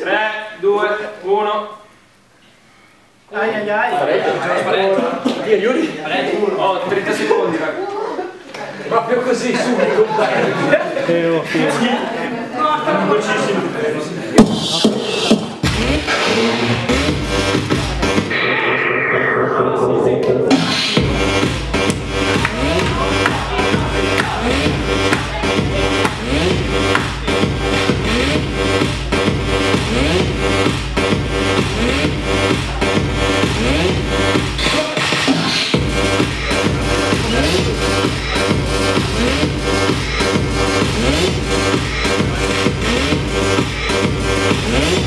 3, 2, 1. Ai ai ai. Pareggio, pareggio. Via Yuri. Pareggio. Oh, 30 secondi. Proprio così, subito. Eh, oh, sì. No, sta velocissimo. Thank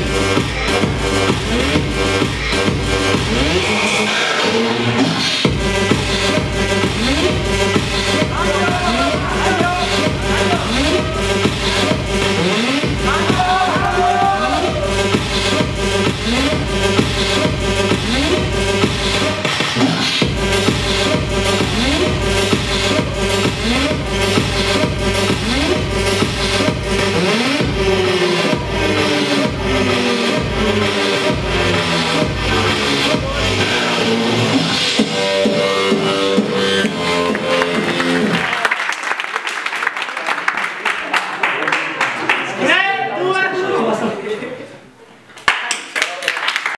you.